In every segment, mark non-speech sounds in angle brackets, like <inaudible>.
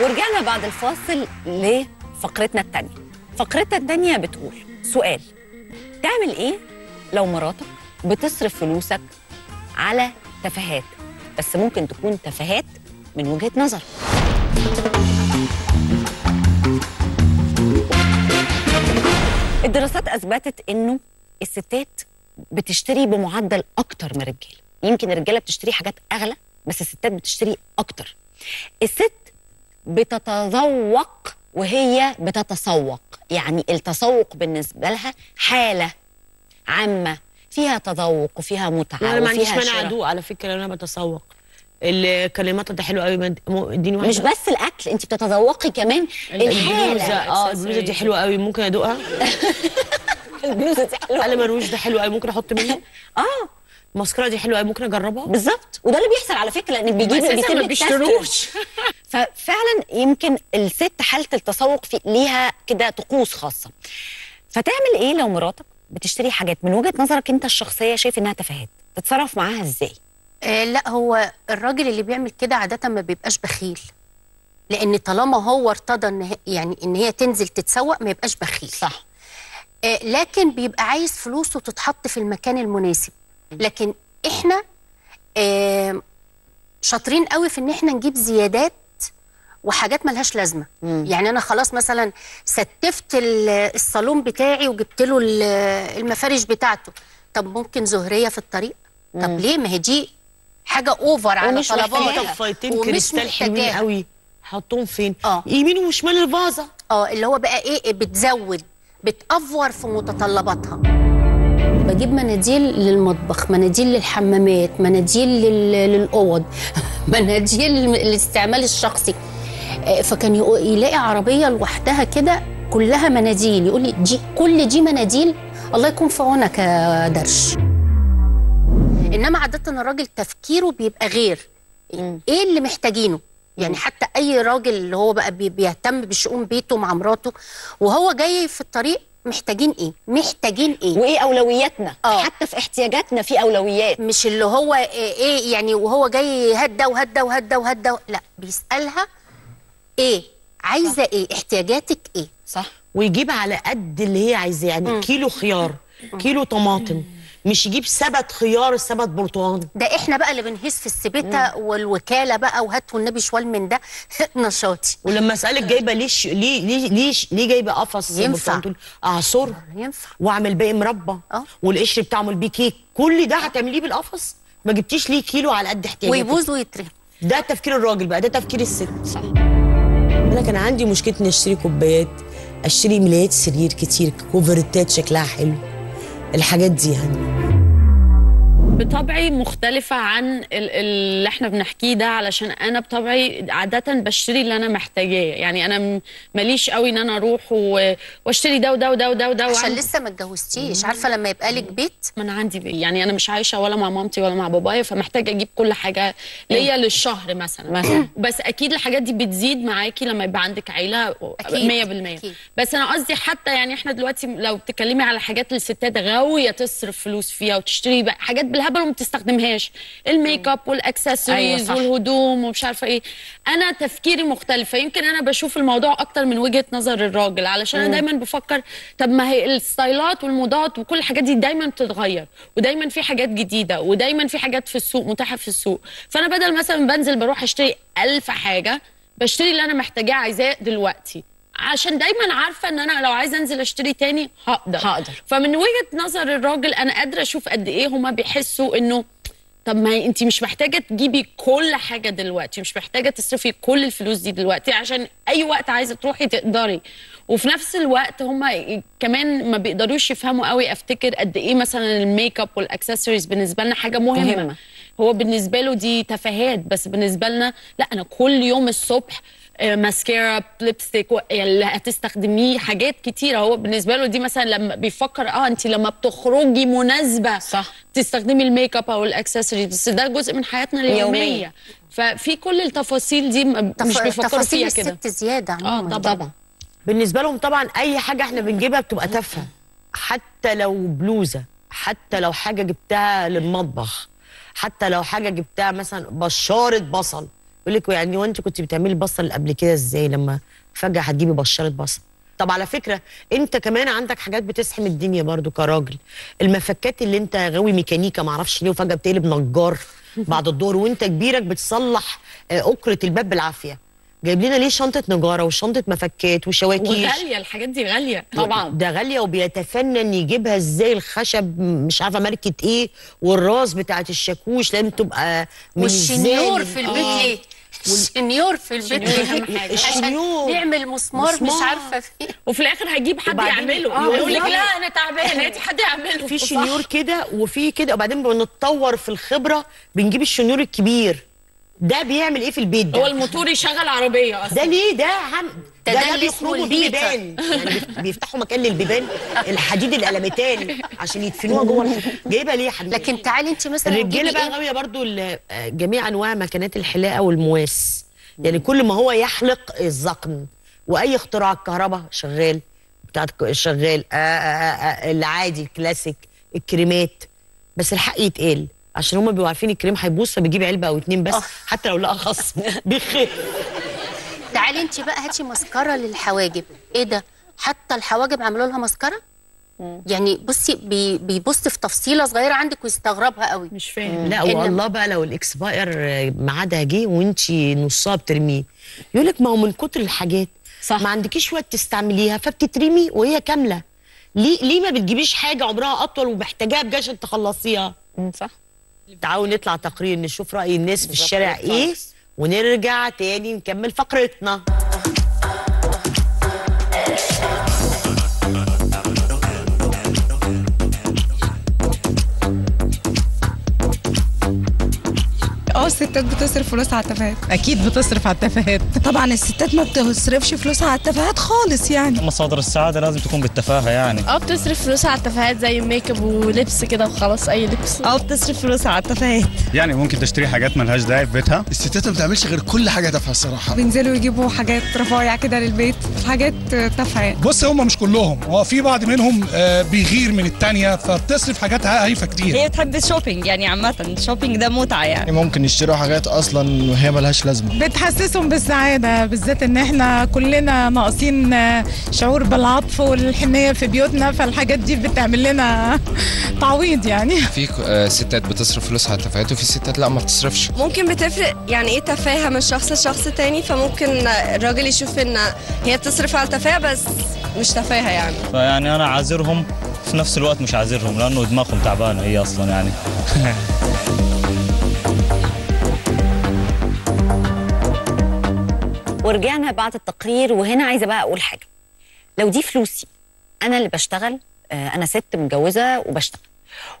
ورجعنا بعد الفاصل لفقرتنا التانية. فقرتنا التانية بتقول سؤال. تعمل إيه لو مراتك بتصرف فلوسك على تفاهات؟ بس ممكن تكون تفاهات من وجهة نظر. الدراسات أثبتت إنه الستات بتشتري بمعدل أكتر من الرجاله يمكن الرجالة بتشتري حاجات أغلى بس الستات بتشتري أكتر. الست بتتذوق وهي بتتسوق. يعني التسوق بالنسبة لها حالة عامة فيها تذوق وفيها متعة أنا ما عنديش مانع. أدوق على فكرة لو أنا بتسوق. الكلمات ده حلو قوي اديني واحدة. مش بس الأكل أنت بتتذوقي كمان الحالة. آه البلوزة دي حلوة قوي ممكن أدوقها؟ <laughs> البلوزة دي حلوة قلم روج ده حلو قوي ممكن أحط منه؟ <laughs> آه. الماسكارا دي حلوة قوي ممكن أجربها؟ بالظبط. وده اللي بيحصل على فكرة لأن بيجيب أساساً بيسيب ما يمكن الست حالة التسوق في ليها كده طقوس خاصة. فتعمل إيه لو مراتك بتشتري حاجات؟ من وجهة نظرك أنت الشخصية شايف إنها تفاهات تتصرف معاها إزاي؟ آه لا هو الراجل اللي بيعمل كده عادة ما بيبقاش بخيل. لأن طالما هو ارتضى هي يعني إن هي تنزل تتسوق ما يبقاش بخيل. صح. آه لكن بيبقى عايز فلوسه تتحط في المكان المناسب. لكن إحنا آه شاطرين قوي في إن إحنا نجيب زيادات وحاجات ملهاش لازمة. مم. يعني أنا خلاص مثلا ستفت ال- الصالون بتاعي وجبت له ال- المفارش بتاعته. طب ممكن زهرية في الطريق؟ طب ليه؟ ما هي دي حاجة اوفر على ومش طلبات. محتاجاها. طفايتين ومش كريستال حلوين محتاجاها. قوي. حطهم فين؟ آه. يمين وشمال الفازة. آه اللي هو بقى إيه؟ بتزود بتأفور في متطلباتها. بجيب مناديل للمطبخ مناديل للحمامات مناديل لل- للأوض <laughs> مناديل للاستعمال الشخصي. فكان يقو- يلاقي عربية لوحدها كده كلها مناديل. يقول لي دي كل دي مناديل. الله يكون في عونك يا درش. إنما عاده الراجل تفكيره بيبقى غير. إيه اللي محتاجينه؟ يعني حتى أي راجل اللي هو بقى بي- بيهتم بشؤون بيته مع مراته وهو جاي في الطريق محتاجين إيه؟ محتاجين إيه؟ وإيه أولوياتنا؟ آه. حتى في احتياجاتنا في أولويات. مش اللي هو إيه إيه يعني وهو جاي هدا وهدا وهدا وهدا لا بيسألها إيه؟ عايزة إيه؟ احتياجاتك إيه؟ صح؟ ويجيب على قد اللي هي عايزاه يعني كيلو خيار كيلو طماطم مش يجيب سبت خيار سبت برتقال. ده إحنا بقى اللي بنهيس في السبيته والوكالة بقى وهات والنبي شوال من ده. <laughs> نشاطي. ولما أسألك جايبة ليش ليه ليه ليه, ليه جايبة قفص؟ ينفع. اعصره ينفع. وأعمل باقي مربى. آه. والقشر بتاعه أعمل بيه كيك. كل ده هتعمليه بالقفص؟ ما جبتيش ليه كيلو على قد احتياجاتك؟ ويبوظ ويترمي. ده تفكير الراجل بقى ده تفكير الست. صح. أنا كان عندي مشكلة إني أشتري كوبايات أشتري ملايات سرير كتير كوفرتات شكلها حلو الحاجات دي يعني. بطبعي مختلفة عن ال- اللي إحنا بنحكيه ده علشان أنا بطبعي عادة بشتري اللي أنا محتاجاه. يعني أنا ماليش قوي إن أنا أروح وأشتري ده وده وده وده وده عشان لسه ما اتجوزتيش. عارفة لما يبقى لك بيت؟ ما أنا عندي بيت. يعني أنا مش عايشة ولا مع مامتي ولا مع بابايا فمحتاجة أجيب كل حاجة ليا للشهر مثلا. <clears throat> مثلا. بس أكيد الحاجات دي بتزيد معاكي لما يبقى عندك أكيد، 100% أكيد. بس أنا قصدي حتى يعني إحنا دلوقتي لو بتتكلمي على حاجات للستات غاوية تصرف فلوس فيها وتشتري بقى حاجات بالهبل وما بتستخدمهاش. ال make up وال accessories أيوة. والهدوم ومش عارفة إيه. أنا تفكيري مختلفة. يمكن أنا بشوف الموضوع أكتر من وجهة نظر الراجل. علشان أنا دايما بفكر طب ما هي الستايلات والموضات وكل الحاجات دي دايما بتتغير. ودايما في حاجات جديدة. ودايما في حاجات في السوق متاحة في السوق. فأنا بدل مثلا بنزل بروح أشتري ألف حاجة بشتري اللي أنا محتاجاه عايزاه دلوقتي. عشان دايما عارفة إن أنا لو عايزة أنزل أشتري تاني هقدر هقدر. فمن وجهة نظر الراجل أنا قادرة أشوف قد إيه هما بيحسوا إنه طب ما أنت مش محتاجة تجيبي كل حاجة دلوقتي مش محتاجة تصرفي كل الفلوس دي دلوقتي عشان أي وقت عايزة تروحي تقدري وفي نفس الوقت هم كمان ما بيقدروش يفهموا قوي أفتكر قد إيه مثلا ال make up وال accessories بالنسبة لنا حاجة مهمة, مهمة. هو بالنسبة له دي تفاهات بس بالنسبة لنا لا أنا كل يوم الصبح mascara lipstick و- يعني اللي هتستخدميه حاجات كتيره هو بالنسبة له دي مثلا لما بيفكر آه انت لما بتخرجي مناسبة صح. تستخدمي ال make up أو الاكسسوارز. بس ده جزء من حياتنا اليومية. يومية. ففي كل التفاصيل دي مش بيفكروا تفاصيل فيها كده. الست زيادة آه عموما طبعا. طبعا. بالنسبة لهم طبعا أي حاجة إحنا بنجيبها بتبقى تافهة. حتى لو بلوزة حتى لو حاجة جبتها للمطبخ حتى لو حاجة جبتها مثلا بشارة بصل. يقول لك يعني وانت كنت بتعملي البصل قبل كده إزاي؟ لما فجأة هتجيبي بشرة بصل. طب على فكرة انت كمان عندك حاجات بتسحم الدنيا برضو كراجل. المفكات اللي انت غاوي ميكانيكا معرفش ليه وفجأة بتقلب نجار بعد الظهر وانت كبيرك بتصلح آه، أكرة الباب بالعافية. جايب لنا ليه شنطة نجارة وشنطة مفكات وشواكيش؟ وغالية الحاجات دي غالية. طبعا. ده غالية وبيتفنن يجيبها إزاي؟ الخشب مش عارفة ماركة إيه والراس بتاعت الشاكوش لازم تبقى من والشنيور. في البيت آه. ليه؟ الشنيور في البيت الشنيور ليه؟ أهم حاجة. الشنيور. عشان نعمل مسمار مش مسمار. عارفة فيه وفي الآخر هيجيب حد يعمله آه، يقول لك. لا أنا تعبان هاتي حد يعمله في. شنيور كده وفي كده وبعدين بنتطور في الخبرة بنجيب الشنيور الكبير ده بيعمل إيه في البيت هو ده الموتور يشغل عربية أصلا. ده ليه؟ ده عم ده ده بيخرجوا. بيبان. يعني بيف- بيفتحوا مكان للبيبان الحديد القلمتان عشان يدفنوها جوه جايبها ليه يا حبيبي؟ لكن تعالي انت مثلا الرجالة بقى إيه؟ غاوية برضو جميع أنواع مكانات الحلاقة والمواس. يعني كل ما هو يحلق الذقن وأي اختراع الكهرباء شغال. بتاع الك- شغال. آه آه آه العادي الكلاسيك الكريمات. بس الحق يتقال. عشان هما بيبقوا عارفين الكريم هيبوظ فبيجيب علبة أو اتنين بس آه. حتى لو لقى خصم. <laughs> بيخف تعالي انت بقى هاتي مسكرة للحواجب. إيه ده؟ حتى الحواجب عملوا لها مسكرة؟ يعني بصي بي بيبص في تفصيلة صغيرة عندك ويستغربها قوي. مش فاهم. لا والله بقى لو الإكسباير ميعادها جه وانت نصها بترميه. يقول لك ما هو من كتر الحاجات صح. ما عندكيش وقت تستعمليها فبتترمي وهي كاملة. ليه ليه ما بتجيبيش حاجة عمرها أطول ومحتاجاها بجد عشان تخلصيها؟ صح. تعالوا نطلع تقرير نشوف رأي الناس في الشارع إيه. ونرجع تاني نكمل فقرتنا الستات بتصرف فلوس على التفاهات. أكيد بتصرف على التفاهات. طبعا الستات ما بتصرفش فلوسها على التفاهات خالص يعني. مصادر السعادة لازم تكون بالتفاهة يعني. آه بتصرف فلوسها على التفاهات زي make up ولبس كده وخلاص أي لبس. آه بتصرف فلوسها على التفاهات. يعني ممكن تشتري حاجات ملهاش داعي في بيتها؟ الستات ما بتعملش غير كل حاجة تافهة الصراحة. بينزلوا يجيبوا حاجات رفايع كده للبيت حاجات تافهة يعني. بص هم مش كلهم. هو في بعض منهم آه، بيغير من التانية فبتصرف حاجات هايفة كتير. هي بتحب ال shopping يعني عامة ال shopping ده متعة يعني. ممكن يشتروا حاجات أصلا وهي ملهاش لازمة. بتحسسهم بالسعادة بالذات إن إحنا كلنا ناقصين شعور بالعطف والحنية في بيوتنا فالحاجات دي بتعمل لنا تعويض يعني. في آه، ستات بتصرف فلوسها على التفاهات وفي ستات لا ما بتصرفش. ممكن بتفرق يعني إيه تفاهه من شخص لشخص تاني؟ فممكن الراجل يشوف إن هي بتصرف على التفاهة بس مش تفاهة يعني. فيعني أنا عاذرهم في نفس الوقت مش عاذرهم لأنه دماغهم تعبانة هي أصلا يعني. <laughs> ورجعنا بعد التقرير وهنا عايزة بقى أقول حاجة. لو دي فلوسي أنا اللي بشتغل آه، أنا ست متجوزة وبشتغل.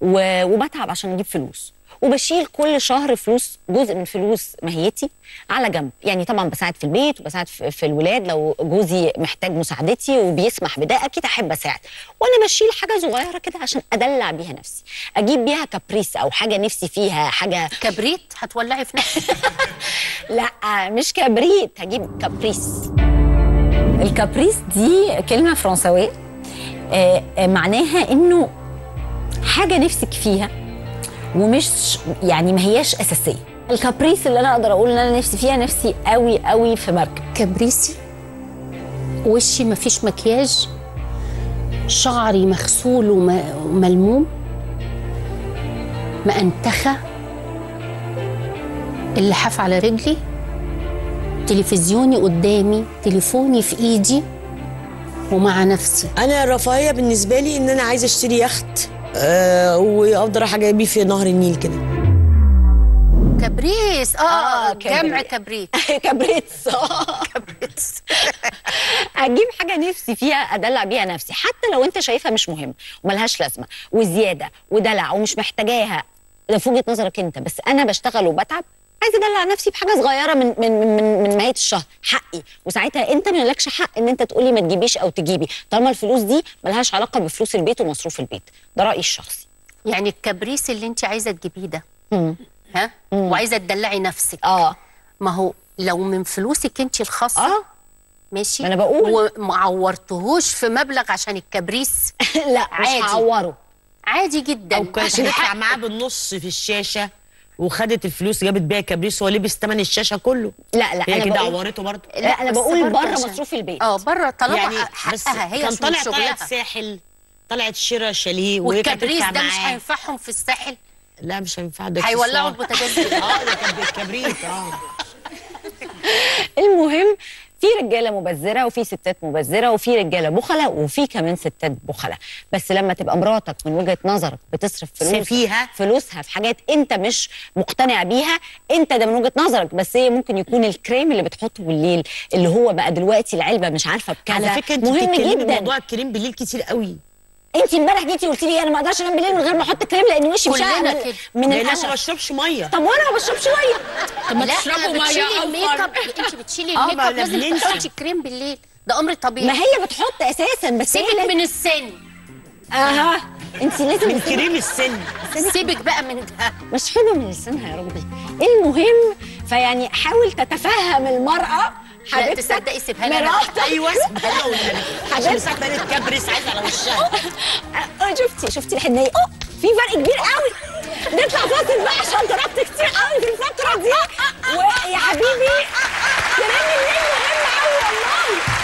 وبتعب عشان أجيب فلوس. وبشيل كل شهر فلوس جزء من فلوس ماهيتي على جنب. يعني طبعا بساعد في البيت وبساعد في في الولاد لو جوزي محتاج مساعدتي وبيسمح بده أكيد أحب أساعد. وأنا بشيل حاجة صغيرة كده عشان أدلع بيها نفسي. أجيب بيها كابريس أو حاجة نفسي فيها حاجة كبريت؟ هتولعي في نفسك. <laughs> لا مش كبريت هجيب كابريس. الكابريس دي كلمة فرنسوية آه، آه، معناها إنه حاجة نفسك فيها ومش يعني ما هياش أساسية. الكابريس اللي أنا أقدر أقول إن أنا نفسي فيها نفسي قوي قوي في مركب. كبريسي؟ وشي مفيش مكياج؟ شعري مغسول وم- وملموم؟ مأنتخة؟ اللحاف على رجلي تلفزيوني قدامي تليفوني في إيدي ومع نفسي. أنا الرفاهيه بالنسبة لي إن أنا عايزة أشتري يخت آه وافضل رايحه جايبيه في نهر النيل كده. كبريس آه, آه، آه جمع كبريت. caprice caprices caprices أجيب حاجة نفسي فيها أدلع بيها نفسي حتى لو أنت شايفها مش مهم وملهاش لازمة وزيادة ودلع ومش محتاجاها. ده في وجهة نظرك أنت بس أنا بشتغل وبتعب عايزة أدلع نفسي بحاجة صغيرة من من من من نهاية الشهر حقي. وساعتها أنت مالكش حق إن أنت تقولي ما تجيبيش أو تجيبي طالما الفلوس دي ملهاش علاقة بفلوس البيت ومصروف البيت. ده رأيي الشخصي. يعني ال caprice اللي أنت عايزة تجيبيه ده. مم. ها؟ وعايزة تدلعي نفسك. آه. ما هو لو من فلوسك أنت الخاصه آه. ماشي؟ ما أنا بقول. وما عورتهوش في مبلغ عشان الكبريس <laughs> لا عادي. مش هعوره. عادي جدا. أو كنت ندفع معاه بالنص في الشاشة. وخدت الفلوس جابت بيها كبريس وهو لبس ثمن الشاشه كله. لا لا هي أنا كده بقول- عورته برضه. لا أنا بقول بره عشان- مصروف البيت. آه بره. طالما يعني حقها هي كان طالع طلعت ساحل طلعت شراء شاليه والكبريس تدفع ده مش. هينفعهم في الساحل؟ لا مش هينفع ده هيولعوا. البوتاجاز. <laughs> آه ده كان بالكبريت آه. رجالة مبذرة وفي ستات مبذرة وفي رجالة بخلة وفي كمان ستات بخلة. بس لما تبقى مراتك من وجهة نظرك بتصرف فلوس فيها. فلوسها في حاجات انت مش مقتنع بيها انت ده من وجهة نظرك. بس هي ممكن يكون الكريم اللي بتحطه بالليل اللي هو بقى دلوقتي العلبة مش عارفة بكذا. على فكرة انت مهم جدا. موضوع الكريم بالليل كتير قوي. انت امبارح جيتي قلتي لي أنا ما أقدرش انام بالليل من غير ما أحط كريم لأن وشي مش كده. من أنا ما بشربش مية. طب وأنا ما بشربش مية. طب ما تشربوا مية بتشيلي ال make up انت بتشيلي آه، ال make up لازم. تحطي كريم بالليل. ده أمر طبيعي. ما هي بتحط أساسا بس هي سيبك من السن. أها. انت لازم من كريم السن. سيبك بقى من ده. مش حلوة من لسانها يا ربي. المهم فيعني حاول تتفهم المرأة حبيبتك. تصدقي سيبها لي مراتك أيوه سيبها لي والنبي عشان ساعه ما نتكبرس على وشها. أه،, أه شفتي شفتي الحنية؟ أه في فرق كبير قوي. نطلع فاصل بقى عشان ضربت كتير قوي في الفترة دي. أه، أه، ويا حبيبي كلام الليل مهم قوي والله.